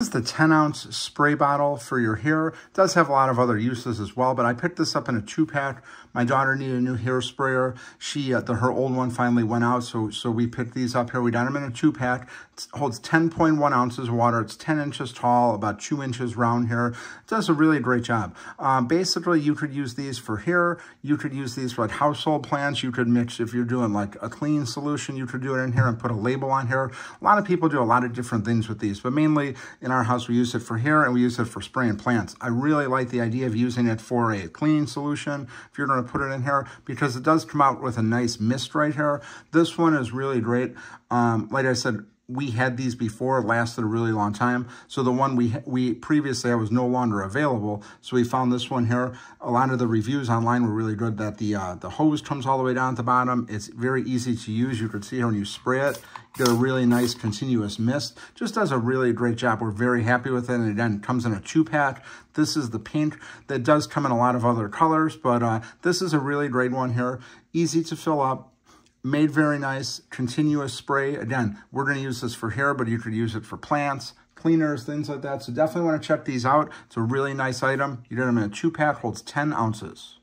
This is the 10 ounce spray bottle for your hair. It does have a lot of other uses as well, but I picked this up in a two pack. My daughter needed a new hair sprayer. She, uh, the, her old one finally went out, so so we picked these up here. We got them in a two pack. It holds 10.1 ounces of water. It's 10 inches tall, about two inches round here. It does a really great job. Um, basically, you could use these for hair. You could use these for like household plants. You could mix, if you're doing like a clean solution, you could do it in here and put a label on here. A lot of people do a lot of different things with these, but mainly in our house, we use it for hair and we use it for spraying plants. I really like the idea of using it for a cleaning solution if you're going to put it in here because it does come out with a nice mist right here. This one is really great. Um, like I said, we had these before, lasted a really long time. So the one we we previously I was no longer available. So we found this one here. A lot of the reviews online were really good that the uh, the hose comes all the way down at the bottom. It's very easy to use. You can see here when you spray it, you get a really nice continuous mist. Just does a really great job. We're very happy with it. And again, it comes in a two pack. This is the pink that does come in a lot of other colors, but uh, this is a really great one here. Easy to fill up made very nice, continuous spray. Again, we're going to use this for hair, but you could use it for plants, cleaners, things like that. So definitely want to check these out. It's a really nice item. You get them in a two-pack, holds 10 ounces.